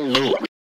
Look.